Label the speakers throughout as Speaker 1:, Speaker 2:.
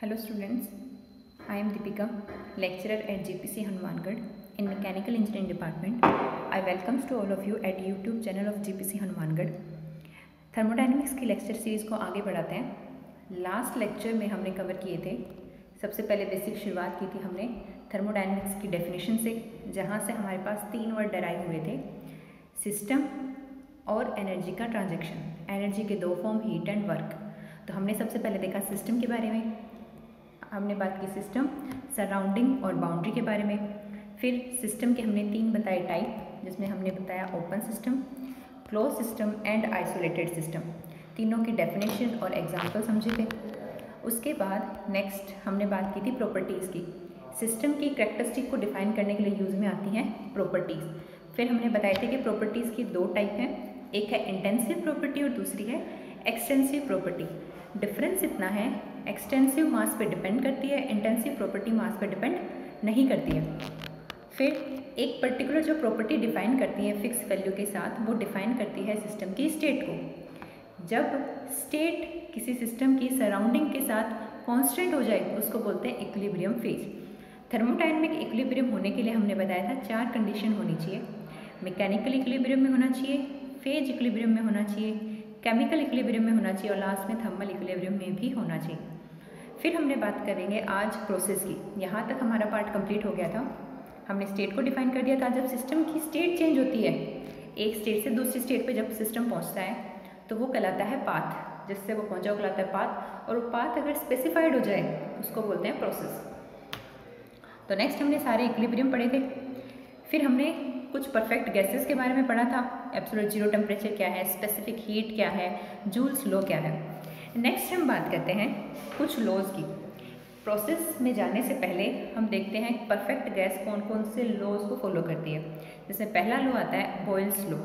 Speaker 1: Hello students, I am Deepika, lecturer at GPC Hanumangarh in Mechanical Engineering Department. I welcome to all of you at YouTube channel of GPC Hanumangarh. Thermodynamics की lecture series को आगे बढ़ाते हैं। Last lecture में हमने cover किए थे। सबसे पहले बेसिक शुरुआत की थी हमने थर्मोडाइनमिक्स की डेफिनेशन से जहाँ से हमारे पास तीन वर्ड डराइव हुए थे। सिस्टम और एनर्जी का ट्रांजेक्शन एनर्जी के दो फॉर्म हीट एंड वर्क तो हमने सबसे पहले देखा सिस्टम के बारे में। हमने बात की सिस्टम सराउंडिंग और बाउंड्री के बारे में। फिर सिस्टम के हमने तीन बताए टाइप जिसमें हमने बताया open system close system and isolated system तीनों की डेफिनेशन और एग्ज़ाम्पल समझे थे उसके बाद नेक्स्ट हमने बात की थी प्रॉपर्टीज़ की। सिस्टम की करेक्टरिस्टिक को डिफाइन करने के लिए यूज़ में आती हैं प्रॉपर्टीज़ फिर हमने बताए थे कि प्रॉपर्टीज़ की दो टाइप हैं। एक है इंटेंसिव प्रॉपर्टी और दूसरी है एक्सटेंसिव प्रॉपर्टी डिफरेंस इतना है एक्सटेंसिव मास पे डिपेंड करती है इंटेंसिव प्रॉपर्टी मास पे डिपेंड नहीं करती है। फिर एक पर्टिकुलर जो प्रॉपर्टी डिफाइन करती है फिक्स वैल्यू के साथ, वो डिफाइन करती है सिस्टम की स्टेट को। जब स्टेट किसी सिस्टम की सराउंडिंग के साथ कांस्टेंट हो जाए, उसको बोलते हैं इक्विलिब्रियम फ़ेज़ थर्मोडाइनमिक इक्विलिब्रियम होने के लिए हमने बताया था, चार कंडीशन होनी चाहिए। मैकेनिकल इक्विलिब्रियम में होना चाहिए फ़ेज़ इक्विलिब्रियम में होना चाहिए केमिकल इक्विलिब्रियम में होना चाहिए, और लास्ट में थर्मल इक्विलिब्रियम में भी होना चाहिए। फिर हमने बात करेंगे आज प्रोसेस की। यहाँ तक हमारा पार्ट कंप्लीट हो गया था। हमने स्टेट को डिफाइन कर दिया था। जब सिस्टम की स्टेट चेंज होती है, एक स्टेट से दूसरी स्टेट पे जब सिस्टम पहुँचता है तो वो कहलाता है पाथ जिससे वो पहुँचा, वो कहलाता है पाथ और वो पाथ अगर स्पेसिफाइड हो जाए, उसको बोलते हैं प्रोसेस तो नेक्स्ट हमने सारे इक्विलिब्रियम पढ़े थे। फिर हमने कुछ परफेक्ट गैसेस के बारे में पढ़ा था। एब्सोल्यूट ज़ीरो टेम्परेचर क्या है? स्पेसिफिक हीट क्या है? जूल्स लो क्या है? नेक्स्ट हम बात करते हैं कुछ लॉज की। प्रोसेस में जाने से पहले हम देखते हैं परफेक्ट गैस कौन कौन से लॉज को फॉलो करती है। जैसे पहला लॉ आता है बॉयल्स लॉ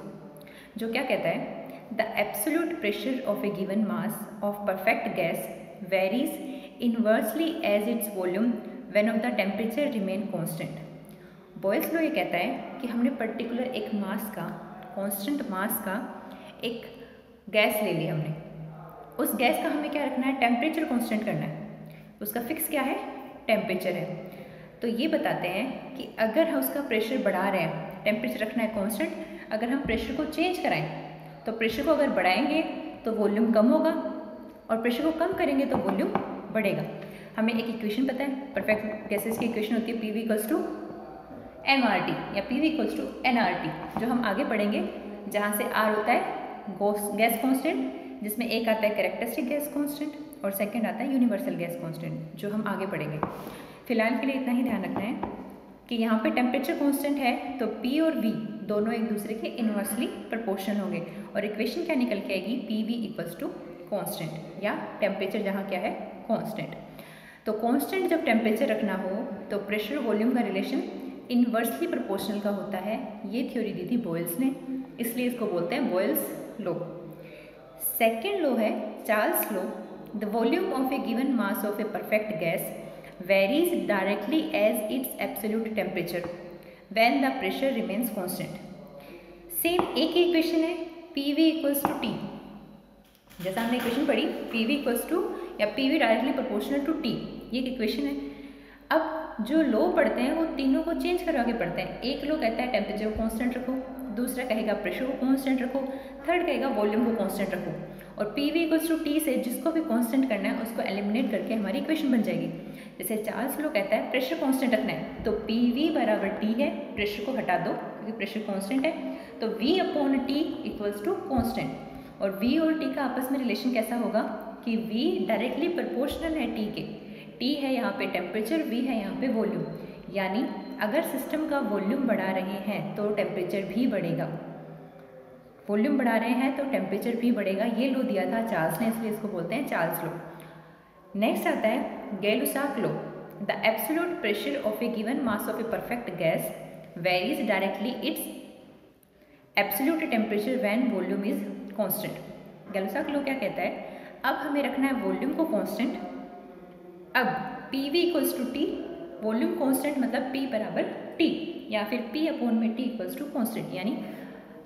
Speaker 1: जो क्या कहता है? The absolute pressure of a given mass of perfect gas varies inversely as its volume when of the temperature remain constant Boyle's law ये कहता है कि हमने पर्टिकुलर एक मास का कांस्टेंट मास का एक गैस ले लिया हमने। उस गैस का हमें क्या रखना है? टेम्परेचर कॉन्स्टेंट करना है। उसका फिक्स क्या है? टेम्परेचर है। तो ये बताते हैं कि अगर हम उसका प्रेशर बढ़ा रहे हैं टेम्परेचर रखना है कॉन्स्टेंट अगर हम प्रेशर को चेंज कराएँ तो प्रेशर को अगर बढ़ाएँगे तो वॉल्यूम कम होगा और प्रेशर को कम करेंगे तो वॉल्यूम बढ़ेगा। हमें एक इक्वेशन पता है परफेक्ट गैसेस की इक्वेशन होती है P V equals to M R T या P V equals to N R T जो हम आगे पढ़ेंगे, जहाँ से आर होता है गैस कॉन्स्टेंट जिसमें एक आता है करेक्टरिस्टिक गैस कांस्टेंट और सेकंड आता है यूनिवर्सल गैस कांस्टेंट जो हम आगे पढ़ेंगे। फ़िलहाल के लिए इतना ही ध्यान रखना है कि यहाँ पे टेम्परेचर कांस्टेंट है तो P और V दोनों एक दूसरे के इन्वर्सली प्रपोर्शन होंगे। और इक्वेशन क्या निकल के आएगी? P V equals to constant या टेम्परेचर जहाँ क्या है? कॉन्स्टेंट तो कॉन्स्टेंट जब टेम्परेचर रखना हो तो प्रेशर वॉल्यूम का रिलेशन इन्वर्सली प्रोपोर्शनल का होता है। ये थ्योरी दी थी बॉयल्स ने, इसलिए इसको बोलते हैं बॉयल्स लो सेकेंड लो है Charles law the volume of a given mass of a perfect gas varies directly as its absolute temperature when the pressure remains constant same एक इक्वेशन है P V equals to T जैसा हमने equation पढ़ी P V equals to या P V directly proportional to T ये एक equation है. अब जो लो पढ़ते हैं, वो तीनों को चेंज करवा के पढ़ते हैं. एक लो कहता है टेम्परेचर को कांस्टेंट रखो दूसरा कहेगा प्रेशर को कांस्टेंट रखो थर्ड कहेगा वॉल्यूम को कांस्टेंट रखो। और P V equals to T से जिसको भी कांस्टेंट करना है, उसको एलिमिनेट करके हमारी इक्वेशन बन जाएगी। जैसे चार्ल्स लो कहता है प्रेशर कांस्टेंट रखना है तो पी वी बराबर टी है प्रेशर को हटा दो, क्योंकि प्रेशर कांस्टेंट है। तो V upon T equals to constant और वी और टी का आपस में रिलेशन कैसा होगा, कि वी डायरेक्टली प्रपोर्शनल है टी के। टी है यहाँ पे टेम्परेचर वी है यहाँ पे वॉल्यूम यानी अगर सिस्टम का वॉल्यूम बढ़ा रहे हैं तो टेम्परेचर भी बढ़ेगा। वॉल्यूम बढ़ा रहे हैं तो टेम्परेचर भी बढ़ेगा। ये लो दिया था चार्ल्स ने, इसलिए इसको बोलते हैं चार्ल्स लो नेक्स्ट आता है Gay Lussac law the absolute pressure of a given mass of a perfect gas varies directly its absolute temperature when volume is constant Gay Lussac law क्या कहता है? अब हमें रखना है वॉल्यूम को कॉन्स्टेंट अब P V equals to T volume constant मतलब P बराबर T या फिर P अपॉन में T इक्वल्स टू कांस्टेंट यानी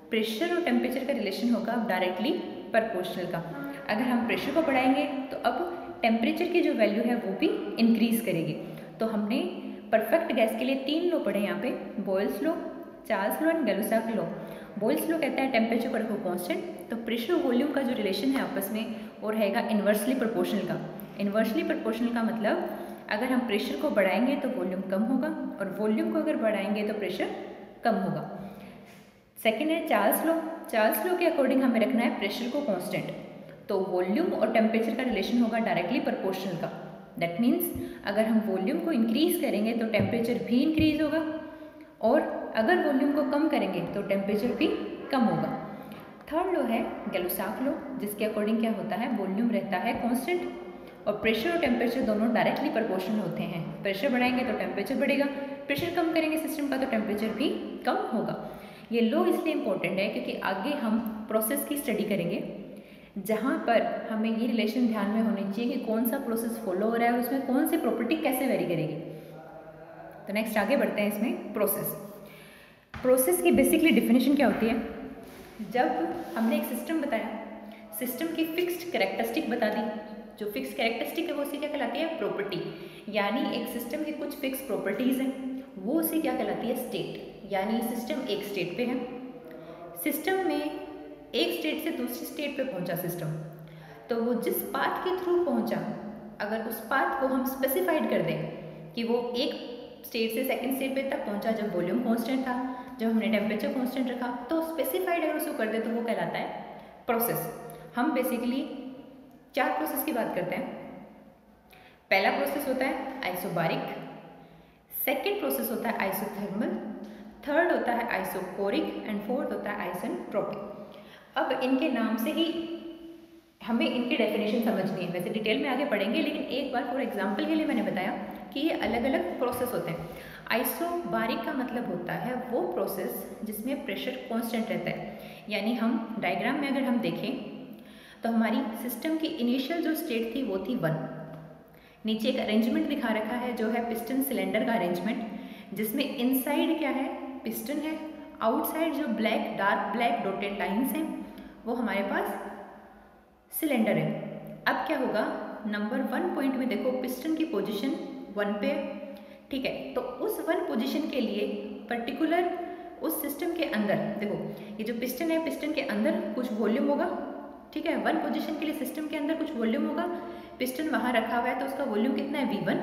Speaker 1: प्रेशर और टेम्परेचर का रिलेशन होगा अब डायरेक्टली प्रपोर्शनल का। अगर हम प्रेशर को बढ़ाएँगे तो अब टेम्परेचर की जो वैल्यू है वो भी इंक्रीज करेगी। तो हमने परफेक्ट गैस के लिए तीन लो पढ़े यहाँ पे Boyle's law Charles law and Gay Lussac law Boyle's law कहता है टेम्परेचर को रखो कॉन्स्टेंट तो प्रेशर वॉल्यूम का जो रिलेशन है आपस में वो रहेगा इन्वर्सली प्रोपोर्शनल का। इन्वर्सली प्रोपोर्शनल का मतलब अगर हम प्रेशर को बढ़ाएँगे तो वॉल्यूम कम होगा और वॉल्यूम को अगर बढ़ाएँगे तो प्रेशर कम होगा। सेकेंड है चार्ल्स लो। चार्ल्स लो के अकॉर्डिंग हमें रखना है प्रेशर को कॉन्स्टेंट तो वॉल्यूम और टेम्परेचर का रिलेशन होगा डायरेक्टली प्रोपोर्शनल का। दैट मीन्स अगर हम वॉल्यूम को इंक्रीज करेंगे तो टेम्परेचर भी इंक्रीज होगा और अगर वॉल्यूम को कम करेंगे तो टेम्परेचर भी कम होगा। थर्ड लो है गैलोसाक लो जिसके अकॉर्डिंग क्या होता है? वॉल्यूम रहता है कॉन्स्टेंट और प्रेशर और टेम्परेचर दोनों डायरेक्टली प्रोपोर्शनल होते हैं। प्रेशर बढ़ाएँगे तो टेम्परेचर बढ़ेगा प्रेशर कम करेंगे सिस्टम का तो टेम्परेचर भी कम होगा। ये लो इसलिए इम्पोर्टेंट है क्योंकि आगे हम प्रोसेस की स्टडी करेंगे, जहाँ पर हमें ये रिलेशन ध्यान में होनी चाहिए कि कौन सा प्रोसेस फॉलो हो रहा है, उसमें कौन सी प्रॉपर्टी कैसे वेरी करेगी। तो नेक्स्ट आगे बढ़ते हैं इसमें प्रोसेस प्रोसेस की बेसिकली डिफिनेशन क्या होती है? जब हमने एक सिस्टम बताया सिस्टम की फिक्स्ड कैरेक्टरिस्टिक बता दी जो फिक्स कैरेक्टरिस्टिक है, वो उसे क्या कहलाती है? प्रॉपर्टी यानी एक सिस्टम की कुछ फिक्स प्रॉपर्टीज़ हैं। वो उसे क्या कहलाती है? स्टेट यानी सिस्टम एक स्टेट पे है। सिस्टम में एक स्टेट से दूसरी स्टेट पे पहुँचा सिस्टम तो वो जिस पाथ के थ्रू पहुँचा, अगर उस पाथ को हम स्पेसिफाइड कर दें कि वो एक स्टेट से सेकेंड स्टेट पे तक पहुँचा, जब वॉल्यूम कॉन्स्टेंट था, जब हमने टेम्परेचर कॉन्स्टेंट रखा तो स्पेसिफाइड अगर उसको कर दे तो वो कहलाता है प्रोसेस हम बेसिकली चार प्रोसेस की बात करते हैं। पहला प्रोसेस होता है आइसोबारिक सेकेंड प्रोसेस होता है आइसोथर्मल थर्ड होता है आइसोकोरिक एंड फोर्थ होता है आइसोट्रोपिक अब इनके नाम से ही हमें इनकी डेफिनेशन समझनी है। वैसे डिटेल में आगे पढ़ेंगे, लेकिन एक बार फॉर एग्जांपल के लिए मैंने बताया कि ये अलग अलग प्रोसेस होते हैं। आइसोबारिक का मतलब होता है वो प्रोसेस जिसमें प्रेशर कांस्टेंट रहता है। यानी हम डायग्राम में अगर हम देखें तो हमारी सिस्टम की इनिशियल जो स्टेट थी, वो थी वन नीचे एक अरेंजमेंट दिखा रखा है, जो है पिस्टन सिलेंडर का अरेंजमेंट जिसमें इनसाइड क्या है? पिस्टन है. आउटसाइड जो black dark black dotted lines हैं, वो हमारे पास सिलेंडर है. अब क्या होगा? नंबर वन पॉइंट में देखो पिस्टन की पोजीशन वन पे है. ठीक है? तो उस वन पोजीशन के लिए पर्टिकुलर उस सिस्टम के अंदर, देखो, ये जो पिस्टन है पिस्टन के अंदर कुछ वॉल्यूम होगा ठीक है वन पोजीशन के लिए सिस्टम के अंदर कुछ वॉल्यूम होगा पिस्टन वहाँ रखा हुआ है तो उसका वॉल्यूम कितना है? वी वन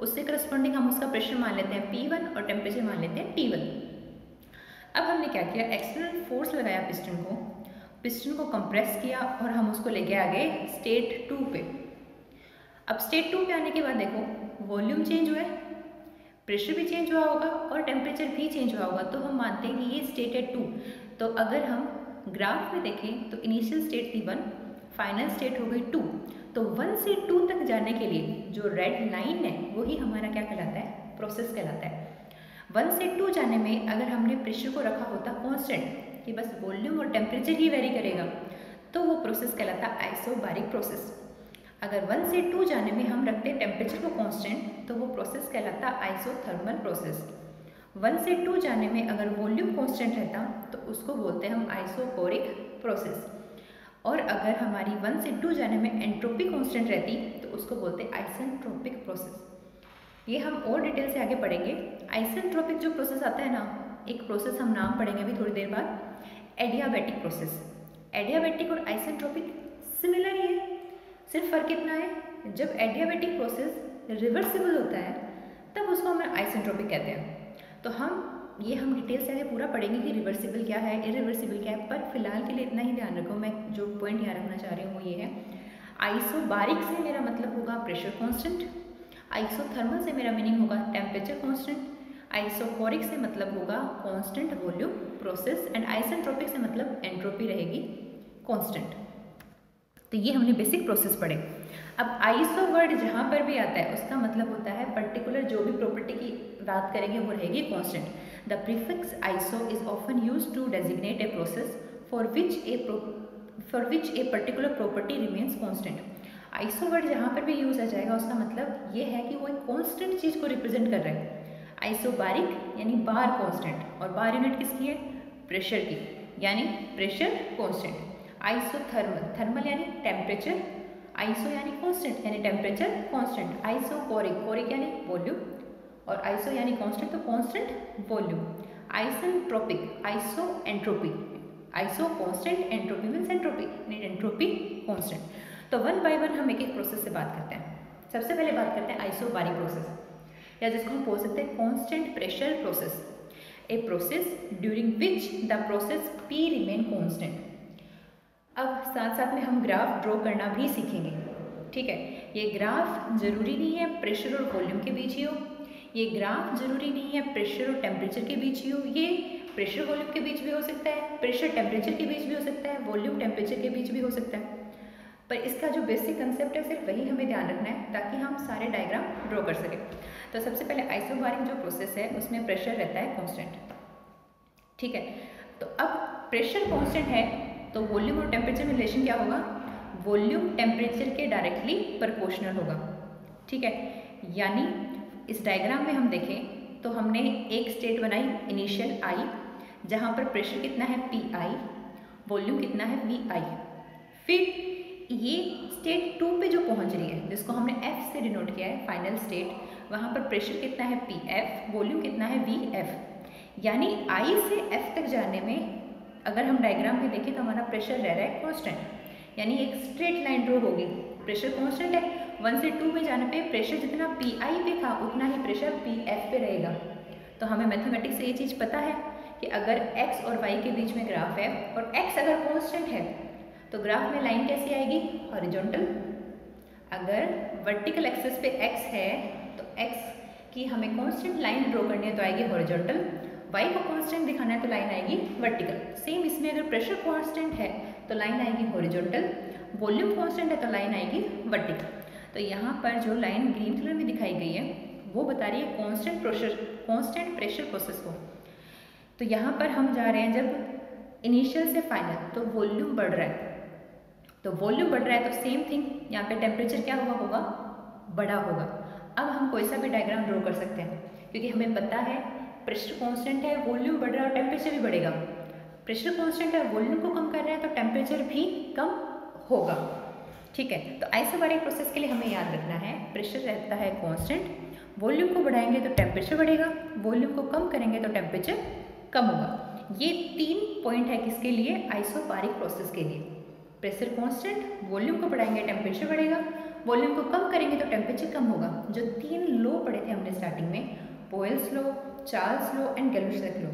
Speaker 1: उससे करस्पॉन्डिंग हम उसका प्रेशर मान लेते हैं पी वन और टेम्परेचर मान लेते हैं टी वन अब हमने क्या किया? एक्सटर्नल फोर्स लगाया पिस्टन को पिस्टन को कंप्रेस किया और हम उसको लेके आ गए स्टेट टू पे. अब स्टेट टू पे आने के बाद देखो वॉल्यूम चेंज हुआ है प्रेशर भी चेंज हुआ होगा और टेम्परेचर भी चेंज हुआ होगा तो हम मानते हैं कि ये स्टेट है टू तो अगर हम ग्राफ में देखें तो इनिशियल स्टेट थी वन फाइनल स्टेट हो गई टू तो वन से टू तक जाने के लिए जो रेड लाइन है, वही हमारा क्या कहलाता है? प्रोसेस कहलाता है. वन से टू जाने में अगर हमने प्रेशर को रखा होता कॉन्स्टेंट कि बस वॉल्यूम और टेम्परेचर ही वेरी करेगा तो वो प्रोसेस कहलाता है आइसोबारिक प्रोसेस अगर वन से टू जाने में हम रखते टेम्परेचर को कांस्टेंट तो वो प्रोसेस कहलाता आइसोथर्मल प्रोसेस वन से टू जाने में अगर वॉल्यूम कांस्टेंट रहता तो उसको बोलते हैं हम आइसोकोरिक प्रोसेस। और अगर हमारी वन से टू जाने में एंट्रोपी कांस्टेंट रहती तो उसको बोलते हैं आइसेंट्रोपिक प्रोसेस। ये हम और डिटेल से आगे पढ़ेंगे। आइसेंट्रोपिक जो प्रोसेस आता है ना, एक प्रोसेस हम नाम पढ़ेंगे अभी थोड़ी देर बाद। Adiabatic process. एडियाबेटिक और आइसेंट्रोपिक सिमिलर ही है। सिर्फ़ फ़र्क इतना है, जब एडियाबेटिक प्रोसेस रिवर्सिबल होता है, तब उसको हम आइसेंट्रोपिक कहते हैं। तो हम, ये हम डिटेल से आगे पूरा पढ़ेंगे कि रिवर्सिबल क्या है इरिवर्सिबल क्या है, पर फ़िलहाल के लिए इतना ही ध्यान रखो, मैं जो पॉइंट यहाँ रखना चाह रही हूँ वो ये है। आइसो बारिक से मेरा मतलब होगा प्रेशर कांस्टेंट आइसोथर्मल से मेरा मीनिंग होगा टेम्परेचर कांस्टेंट आइसोकोरिक से मतलब होगा constant volume process and isentropic से मतलब एंट्रोपी रहेगी कांस्टेंट तो ये हमने बेसिक प्रोसेस पढ़े। अब आइसो वर्ड जहाँ पर भी आता है, उसका मतलब होता है पर्टिकुलर जो भी प्रॉपर्टी की बात करेंगे वो रहेगी constant the prefix iso is often use to designate a process for which a for which a particular property remains constant iso word जहाँ पर भी यूज़ आ जाएगा, उसका मतलब ये है कि वो एक कॉन्स्टेंट चीज़ को रिप्रेजेंट कर रहा है। आइसो बारिक यानी बार कॉन्स्टेंट और बार यूनिट किसकी है? प्रेशर की, यानी प्रेशर कॉन्स्टेंट आइसोथर्मल थर्मल यानी टेम्परेचर आइसो यानी कांस्टेंट यानी temperature constant iso choric choric यानी वॉल्यूम और आइसो यानी कांस्टेंट तो constant volume isentropic iso entropy iso constant entropy means entropy entropy constant तो वन बाय वन हम एक एक प्रोसेस से बात करते हैं। सबसे पहले बात करते हैं आइसोबारिक प्रोसेस या जिसको हम बोल सकते हैं constant pressure process a process during which the process P remain constant अब साथ साथ में हम ग्राफ ड्रॉ करना भी सीखेंगे। ठीक है? ये ग्राफ ज़रूरी नहीं है प्रेशर और वॉल्यूम के बीच ही हो। ये ग्राफ ज़रूरी नहीं है प्रेशर और टेम्परेचर के बीच ही हो। ये प्रेशर वॉल्यूम के बीच भी हो सकता है प्रेशर टेम्परेचर के बीच भी हो सकता है वॉल्यूम टेम्परेचर के बीच भी हो सकता है। पर इसका जो बेसिक कंसेप्ट है, सिर्फ़ वही हमें ध्यान रखना है ताकि हम सारे डायग्राम ड्रॉ कर सकें। तो सबसे पहले आइसोबारिक जो प्रोसेस है, उसमें प्रेशर रहता है कांस्टेंट ठीक है? तो अब प्रेशर कॉन्स्टेंट है तो वॉल्यूम और टेम्परेचर में रिलेशन क्या होगा? वॉल्यूम टेम्परेचर के डायरेक्टली प्रोपोर्शनल होगा। ठीक है? यानी इस डायग्राम में हम देखें तो हमने एक स्टेट बनाई इनिशियल आई, जहाँ पर प्रेशर कितना है? पी आई, वॉल्यूम कितना है? V I. फिर ये स्टेट टू पे जो पहुँच रही है, जिसको हमने एफ़ से डिनोट किया है, फाइनल स्टेट, वहाँ पर प्रेशर कितना है? पी एफ़, वॉल्यूम कितना है? V F. यानी आई से एफ़ तक जाने में अगर हम डायग्राम में देखें तो हमारा प्रेशर रह रहा है कॉन्स्टेंट यानी एक स्ट्रेट लाइन ड्रो होगी। प्रेशर कॉन्स्टेंट है। वन से टू में जाने पे प्रेशर जितना पी आई पे था, उतना ही प्रेशर पी एफ़ पे रहेगा। तो हमें मैथमेटिक्स से ये चीज़ पता है कि अगर एक्स और वाई के बीच में ग्राफ है और एक्स अगर कॉन्स्टेंट है तो ग्राफ में लाइन कैसी आएगी? हॉरिजॉन्टल अगर वर्टिकल एक्सेस पे एक्स है तो एक्स की हमें कॉन्स्टेंट लाइन ड्रॉ करनी है तो आएगी हॉरिजॉन्टल वाई को कांस्टेंट दिखाना है तो लाइन आएगी वर्टिकल सेम इसमें अगर प्रेशर कांस्टेंट है तो लाइन आएगी हॉरिजॉन्टल वॉल्यूम कांस्टेंट है तो लाइन आएगी वर्टिकल तो यहाँ पर जो लाइन ग्रीन कलर में दिखाई गई है, वो बता रही है constant pressure constant pressure process को. तो यहाँ पर हम जा रहे हैं जब इनिशियल से फाइनल तो वॉल्यूम बढ़ रहा है. तो वॉल्यूम बढ़ रहा है तो सेम थिंग यहाँ पे टेम्परेचर क्या हुआ होगा? बड़ा होगा. अब हम कोई सा भी डायग्राम ड्रॉ कर सकते हैं, क्योंकि हमें पता है प्रेशर कांस्टेंट है, वॉल्यूम बढ़ रहा है और टेम्परेचर भी बढ़ेगा। प्रेशर कांस्टेंट है, वॉल्यूम को कम कर रहे हैं तो टेम्परेचर भी कम होगा। ठीक है तो आइसोबारिक प्रोसेस के लिए हमें याद रखना है, प्रेशर रहता है कॉन्स्टेंट वॉल्यूम को बढ़ाएँगे तो टेम्परेचर बढ़ेगा, वॉल्यूम को कम करेंगे तो टेम्परेचर कम होगा। ये तीन पॉइंट है किसके लिए? आइसोबारिक प्रोसेस के लिए। प्रेशर कांस्टेंट, वॉल्यूम को बढ़ाएँगे, टेम्परेचर बढ़ेगा, वॉल्यूम को कम करेंगे तो टेम्परेचर कम होगा। जो तीन लो पड़े थे हमने स्टार्टिंग में पोयल्स लो चार्ल्स लो एंड गैलोशक लो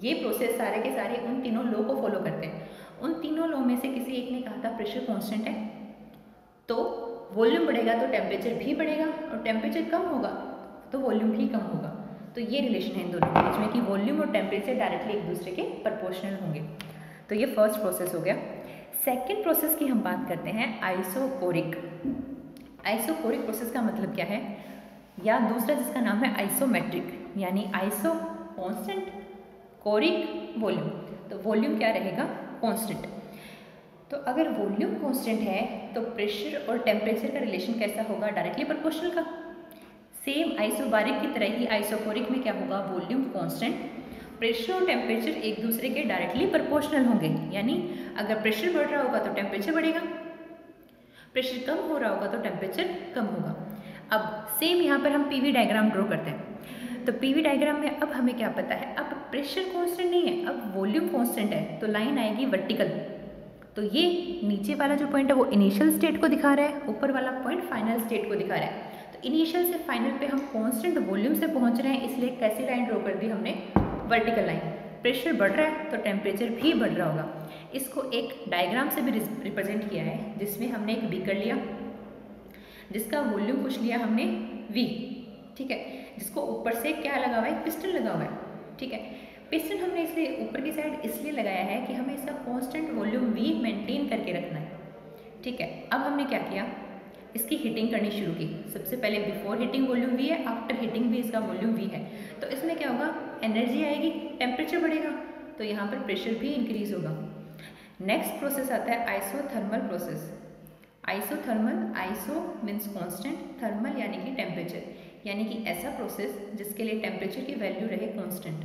Speaker 1: ये प्रोसेस सारे के सारे उन तीनों लो को फॉलो करते हैं। उन तीनों लो में से किसी एक ने कहा था प्रेशर कॉन्स्टेंट है। तो वॉल्यूम बढ़ेगा तो टेम्परेचर भी बढ़ेगा और टेम्परेचर कम होगा तो वॉल्यूम भी कम होगा। तो ये रिलेशन है इन दोनों के बीच में कि वॉल्यूम और टेम्परेचर डायरेक्टली एक दूसरे के प्रपोर्शनल होंगे। तो ये फ़र्स्ट प्रोसेस हो गया। सेकेंड प्रोसेस की हम बात करते हैं आइसोकोरिक आइसोकोरिक प्रोसेस का मतलब क्या है? या दूसरा जिसका नाम है आइसोमेट्रिक यानी आइसो कांस्टेंट कोरिक वॉल्यूम तो वॉल्यूम क्या रहेगा? कॉन्स्टेंट तो अगर वॉल्यूम कांस्टेंट है तो प्रेशर और टेम्परेचर का रिलेशन कैसा होगा? डायरेक्टली प्रोपोर्शनल का. सेम आइसोबारिक की तरह ही आइसोकोरिक में क्या होगा? वॉल्यूम कांस्टेंट प्रेशर और टेम्परेचर एक दूसरे के डायरेक्टली प्रोपोर्शनल होंगे. यानी अगर प्रेशर बढ़ रहा होगा तो टेम्परेचर बढ़ेगा. प्रेशर कम हो रहा होगा तो टेम्परेचर कम होगा. अब सेम यहाँ पर हम पीवी डायग्राम ड्रॉ करते हैं. तो पीवी डायग्राम में अब हमें क्या पता है? अब प्रेशर कांस्टेंट नहीं है, अब वॉल्यूम कांस्टेंट है तो लाइन आएगी वर्टिकल। तो ये नीचे वाला जो पॉइंट है, वो इनिशियल स्टेट को दिखा रहा है, ऊपर वाला पॉइंट फाइनल स्टेट को दिखा रहा है। तो इनिशियल से फाइनल पे हम कांस्टेंट वॉल्यूम से पहुँच रहे हैं, इसलिए कैसी लाइन ड्रॉ कर दी हमने? Vertical line. प्रेशर बढ़ रहा है तो टेम्परेचर भी बढ़ रहा होगा। इसको एक डायग्राम से भी रिप्रेजेंट किया है, जिसमें हमने एक बीकर लिया, जिसका वॉल्यूम कुछ लिया हमने वी ठीक है? जिसको ऊपर से क्या लगा हुआ है? पिस्टन लगा हुआ है। ठीक है? पिस्टन हमने इसलिए ऊपर की साइड इसलिए लगाया है कि हमें इसका कॉन्स्टेंट वॉल्यूम वी मेंटेन करके रखना है। ठीक है? अब हमने क्या किया? इसकी हीटिंग करनी शुरू की। सबसे पहले बिफोर हीटिंग वॉल्यूम वी है आफ्टर हीटिंग भी इसका वॉल्यूम वी है। तो इसमें क्या होगा? एनर्जी आएगी टेम्परेचर बढ़ेगा। तो यहाँ पर प्रेशर भी इंक्रीज होगा। नेक्स्ट प्रोसेस आता है isothermal process isothermal iso means constant thermal यानी कि टेम्परेचर यानी कि ऐसा प्रोसेस जिसके लिए टेम्परेचर की वैल्यू रहे constant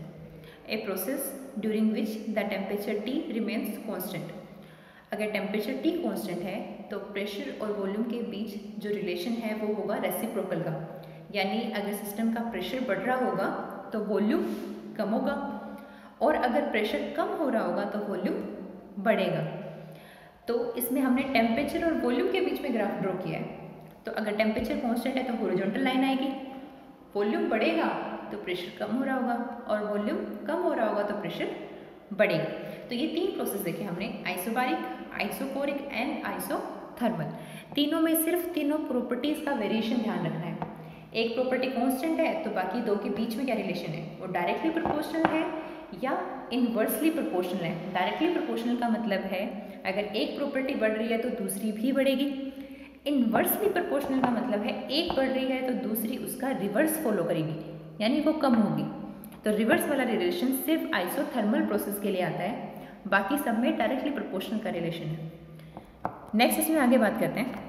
Speaker 1: a process during which the temperature T remains constant अगर टेम्परेचर टी कॉन्स्टेंट है तो प्रेशर और वॉल्यूम के बीच जो रिलेशन है, वो होगा रेसिप्रोकल का. यानी अगर सिस्टम का प्रेशर बढ़ रहा होगा तो वॉल्यूम कम होगा. और अगर प्रेशर कम हो रहा होगा तो वॉल्यूम बढ़ेगा. तो इसमें हमने टेम्परेचर और वॉल्यूम के बीच में ग्राफ ड्रॉ किया है. तो अगर टेम्परेचर कॉन्स्टेंट है तो हॉरिजॉन्टल लाइन आएगी. वॉल्यूम बढ़ेगा तो प्रेशर कम हो रहा होगा और वॉल्यूम कम हो रहा होगा तो प्रेशर बढ़ेगा। तो ये तीन प्रोसेस देखे हमने आइसोबारिक आइसोकोरिक एंड आइसोथर्मल तीनों में सिर्फ़ तीनों प्रॉपर्टीज़ का वेरिएशन ध्यान रखना है। एक प्रॉपर्टी कांस्टेंट है तो बाकी दो के बीच में क्या रिलेशन है? वो डायरेक्टली प्रोपोर्शनल है या इनवर्सली प्रोपोर्शनल है? डायरेक्टली प्रोपोर्शनल का मतलब है, अगर एक प्रॉपर्टी बढ़ रही है तो दूसरी भी बढ़ेगी। इनवर्सली प्रोपोर्शनल का मतलब है, एक बढ़ रही है तो दूसरी उसका रिवर्स फॉलो करेगी, यानी वो कम होगी। तो रिवर्स वाला रिलेशन सिर्फ़ आइसोथर्मल प्रोसेस के लिए आता है, बाकी सब में डायरेक्टली प्रोपोर्शनल का रिलेशन है। नेक्स्ट इसमें आगे बात करते हैं।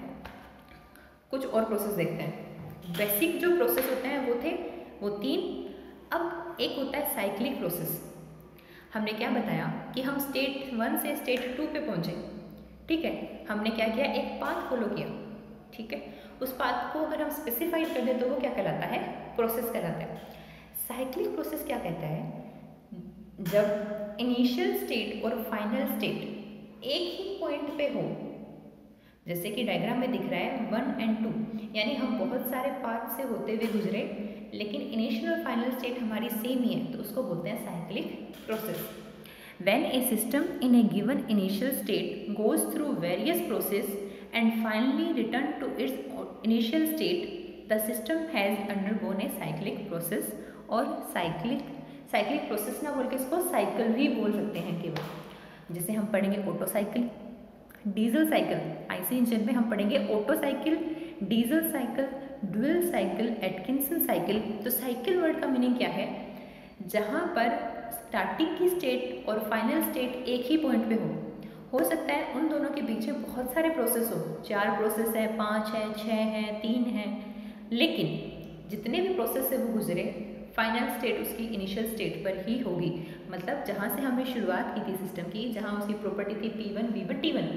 Speaker 1: कुछ और प्रोसेस देखते हैं। बेसिक जो प्रोसेस होते हैं वो थे, वो तीन। अब एक होता है साइक्लिक प्रोसेस हमने क्या बताया कि हम स्टेट वन से स्टेट टू पे पहुँचे। ठीक है, हमने क्या किया? एक पाथ फॉलो किया। ठीक है? उस पाथ को अगर हम स्पेसिफाइड कर दें तो वो क्या कहलाता है? प्रोसेस कहलाता है। साइक्लिक प्रोसेस क्या कहता है? जब इनिशियल स्टेट और फाइनल स्टेट एक ही पॉइंट पे हो, जैसे कि डायग्राम में दिख रहा है वन एंड टू यानी हम बहुत सारे पार्ट से होते हुए गुजरे, लेकिन इनिशियल और फाइनल स्टेट हमारी सेम ही है तो उसको बोलते हैं cyclic process when a system in a given initial state goes through various process and finally return to its initial state. The system has undergone a cyclic process और cyclic cyclic process ना बोल के इसको cycle भी बोल सकते हैं केवल। जैसे हम पढ़ेंगे Otto cycle diesel cycle IC engine में हम पढ़ेंगे Otto cycle diesel cycle dual cycle Atkinson cycle तो साइकिल वर्ड का मीनिंग क्या है? जहाँ पर स्टार्टिंग की स्टेट और फाइनल स्टेट एक ही पॉइंट पे हो। हो सकता है उन दोनों के में बहुत सारे प्रोसेस हो। चार प्रोसेस हैं, पाँच हैं, छः हैं, तीन हैं। लेकिन जितने भी प्रोसेस से वो गुजरे फाइनल स्टेट उसकी इनिशियल स्टेट पर ही होगी। मतलब जहाँ से हमने शुरुआत की थी सिस्टम की, जहाँ उसकी प्रॉपर्टी थी P one V one T one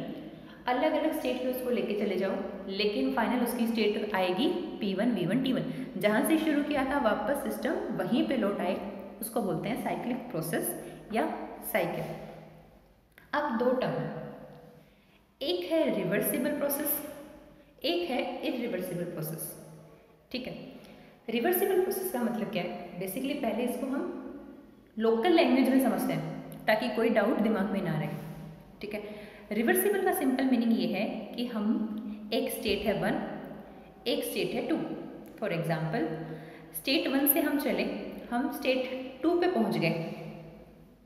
Speaker 1: अलग अलग स्टेट में उसको लेके चले जाओ, लेकिन फाइनल उसकी स्टेट आएगी P one V one T one जहाँ से शुरू किया था, वापस सिस्टम वहीं पे लौट आए, उसको बोलते हैं साइक्लिक प्रोसेस या साइकिल अब दो टर्म। एक है रिवर्सिबल प्रोसेस एक है इरिवर्सिबल प्रोसेस ठीक है? रिवर्सिबल प्रोसेस का मतलब क्या है? बेसिकली पहले इसको हम लोकल लैंग्वेज में समझते हैं, ताकि कोई डाउट दिमाग में ना रहे। ठीक है? रिवर्सिबल का सिंपल मीनिंग ये है कि हम एक स्टेट है वन एक स्टेट है two for example state one से हम चले, हम स्टेट टू पे पहुँच गए।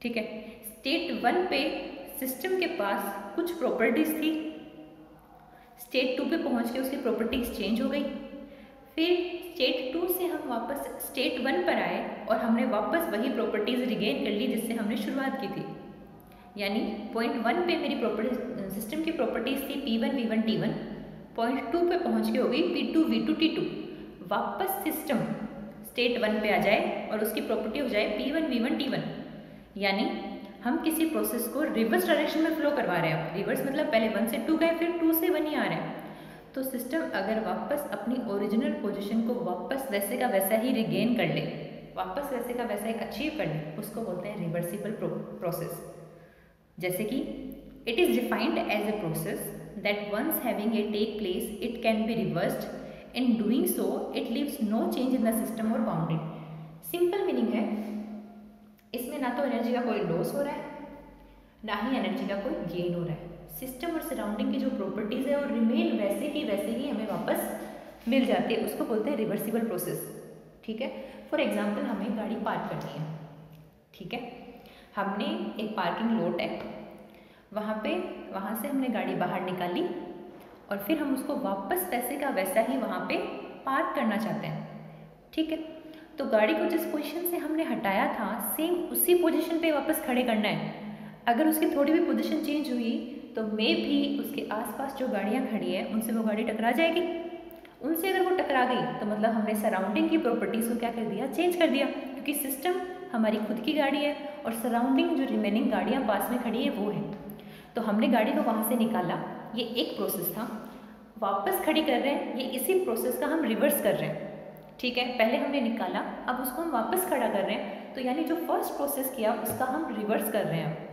Speaker 1: ठीक है? स्टेट वन पे सिस्टम के पास कुछ प्रॉपर्टीज़ थी। स्टेट टू पे पहुँच के उसकी प्रॉपर्टीज़ चेंज हो गई। फिर स्टेट टू से हम वापस स्टेट वन पर आए और हमने वापस वही प्रॉपर्टीज़ रिगेन कर ली जिससे हमने शुरुआत की थी। यानी पॉइंट वन पे मेरी प्रॉपर्टी सिस्टम की प्रॉपर्टीज़ थी P one V one T one point two पर पहुँच के हो गई P two V two T two वापस सिस्टम स्टेट वन पे आ जाए और उसकी प्रॉपर्टी हो जाए P one V one T one यानी हम किसी प्रोसेस को रिवर्स डायरेक्शन में फ्लो करवा रहे हैं। रिवर्स मतलब पहले वन से टू गए फिर टू से वन ही आ रहे हैं। तो सिस्टम अगर वापस अपनी ओरिजिनल पोजीशन को वापस वैसे का वैसा ही रिगेन कर ले, वापस वैसे का वैसा ही अचीव कर ले, उसको बोलते हैं रिवर्सिबल प्रोसेस जैसे कि it is defined as a process that once having a take place it can be reversed in doing so it leaves no change in the system और बाउंड्री सिंपल मीनिंग है इसमें ना तो energy का कोई loss हो रहा है, ना ही एनर्जी का कोई गेन हो रहा है। सिस्टम और सराउंडिंग की जो प्रॉपर्टीज़ है वो रिमेन वैसे ही वैसे ही हमें वापस मिल जाती है। उसको बोलते हैं रिवर्सिबल प्रोसेस ठीक है? फॉर एग्ज़ाम्पल हमें गाड़ी पार्क करनी है, ठीक है? हमने एक पार्किंग लोट है, वहाँ पे, वहाँ से हमने गाड़ी बाहर निकाली और फिर हम उसको वापस वैसे का वैसा ही वहाँ पे पार्क करना चाहते हैं, ठीक है? तो गाड़ी को जिस पोजीशन से हमने हटाया था सेम उसी पोजीशन पे वापस खड़े करना है। अगर उसकी थोड़ी भी पोजीशन चेंज हुई तो मे भी उसके आसपास जो गाड़ियाँ खड़ी हैं, उनसे वो गाड़ी टकरा जाएगी। उनसे अगर वो टकरा गई तो मतलब हमने सराउंडिंग की प्रॉपर्टीज़ को क्या कर दिया? चेंज कर दिया, क्योंकि सिस्टम हमारी खुद की गाड़ी है और सराउंडिंग जो रिमेनिंग गाड़ियाँ पास में खड़ी है, वो है। तो हमने गाड़ी को वहाँ से निकाला। ये एक प्रोसेस था। वापस खड़ी कर रहे हैं, ये इसी प्रोसेस का हम रिवर्स कर रहे हैं। ठीक है? पहले हमने निकाला, अब उसको हम वापस खड़ा कर रहे हैं। तो यानी जो फ़र्स्ट प्रोसेस किया, उसका हम रिवर्स कर रहे हैं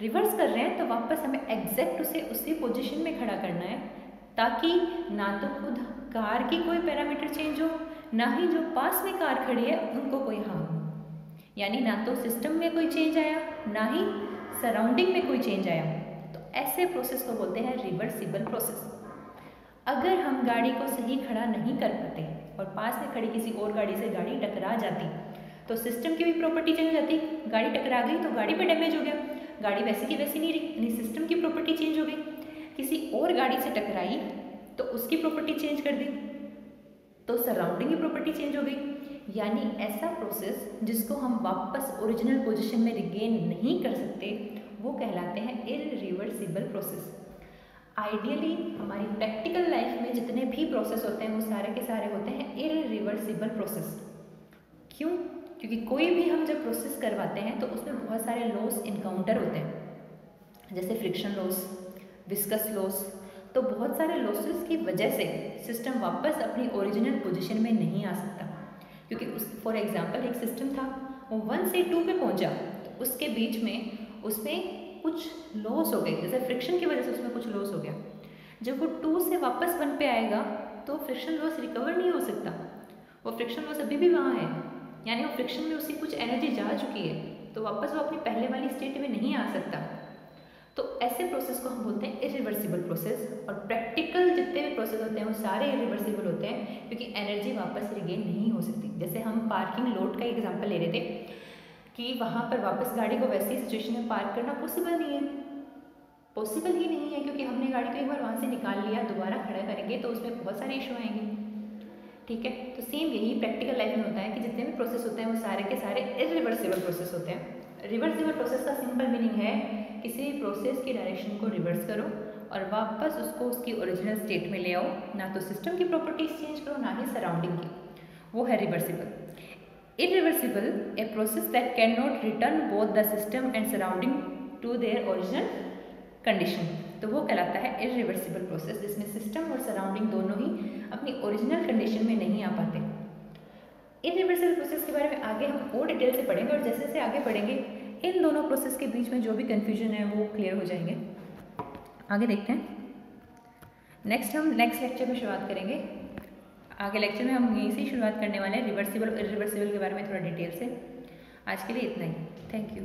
Speaker 1: रिवर्स कर रहे हैं तो वापस हमें एग्जैक्ट उसे उसी पोजीशन में खड़ा करना है, ताकि ना तो खुद कार की कोई पैरामीटर चेंज हो, ना ही जो पास में कार खड़ी है, उनको कोई हार्म यानी ना तो सिस्टम में कोई चेंज आया, ना ही सराउंडिंग में कोई चेंज आया। तो ऐसे प्रोसेस को बोलते हैं रिवर्सिबल प्रोसेस अगर हम गाड़ी को सही खड़ा नहीं कर पाते और पास में खड़ी किसी और गाड़ी से गाड़ी टकरा जाती। तो सिस्टम की भी प्रॉपर्टी चेंज हो जाती। गाड़ी टकरा गई तो गाड़ी पे डैमेज हो गया। गाड़ी वैसी की वैसी नहीं रही, यानी सिस्टम की प्रॉपर्टी चेंज हो गई। किसी और गाड़ी से टकराई तो उसकी प्रॉपर्टी चेंज कर दी। तो सराउंडिंग की प्रॉपर्टी चेंज हो गई। यानी ऐसा प्रोसेस जिसको हम वापस ओरिजिनल पोजीशन में रिगेन नहीं कर सकते, वो कहलाते हैं इरिवर्सिबल प्रोसेस आइडियली हमारी प्रैक्टिकल लाइफ में जितने भी प्रोसेस होते हैं, वो सारे के सारे होते हैं इरिवर्सिबल प्रोसेस क्यों? क्योंकि कोई भी हम जब प्रोसेस करवाते हैं तो उसमें बहुत सारे लॉस इनकाउंटर होते हैं. जैसे फ्रिक्शन लॉस विस्कस लॉस तो बहुत सारे लॉसेस की वजह से सिस्टम वापस अपनी ओरिजिनल पोजीशन में नहीं आ सकता. क्योंकि उस फॉर एग्जांपल एक सिस्टम था, वो वन से टू पे पहुँचा तो उसके बीच में उसमें कुछ लॉस हो गए। जैसे फ्रिक्शन की वजह से उसमें कुछ लॉस हो गया। जब वो टू से वापस वन पे आएगा तो फ्रिक्शन लॉस रिकवर नहीं हो सकता। वो फ्रिक्शन लॉस अभी भी वहाँ है। यानी वो फ्रिक्शन में उसकी कुछ एनर्जी जा चुकी है तो वापस वो अपनी पहले वाली स्टेट में नहीं आ सकता। तो ऐसे प्रोसेस को हम बोलते हैं इरिवर्सिबल प्रोसेस और प्रैक्टिकल जितने भी प्रोसेस होते हैं, वो सारे इरिवर्सिबल होते हैं, क्योंकि एनर्जी वापस रिगेन नहीं हो सकती। जैसे हम पार्किंग लोड का एग्ज़ाम्पल ले रहे थे। कि वहाँ पर वापस गाड़ी को वैसी सिचुएशन में पार्क करना पॉसिबल नहीं है। पॉसिबल ही नहीं है क्योंकि हमने गाड़ी को एक बार वहाँ से निकाल लिया, दोबारा खड़ा करेंगे तो उसमें बहुत सारे इशू आएँगे। ठीक है? तो सेम यही प्रैक्टिकल लाइफ में होता है कि जितने भी प्रोसेस होते हैं वो सारे के सारे इरिवर्सिबल प्रोसेस होते हैं। रिवर्सिबल प्रोसेस का सिंपल मीनिंग है, किसी भी प्रोसेस की डायरेक्शन को रिवर्स करो और वापस उसको उसकी ओरिजिनल स्टेट में ले आओ। ना तो सिस्टम की प्रॉपर्टीज़ चेंज करो, ना ही सराउंडिंग की। वो है reversible a process that can not return both the system and surrounding to their original condition तो वो कहलाता है इरिवर्सिबल प्रोसेस जिसमें सिस्टम और सराउंडिंग दोनों ही अपनी ओरिजिनल कंडीशन में नहीं आ पाते। इरिवर्सिबल प्रोसेस के बारे में आगे हम और डिटेल से पढ़ेंगे और जैसे जैसे आगे पढ़ेंगे इन दोनों प्रोसेस के बीच में जो भी कन्फ्यूज़न है वो क्लियर हो जाएँगे। आगे देखते हैं। नेक्स्ट हम नेक्स्ट लेक्चर में शुरुआत करेंगे। आगे लेक्चर में हम यहीं से शुरुआत करने वाले हैं रिवर्सिबल और इरिवर्सिबल के बारे में थोड़ा डिटेल से। आज के लिए इतना ही। Thank you